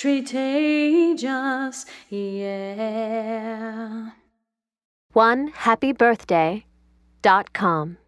contagious, yeah. One happy birthday dot com.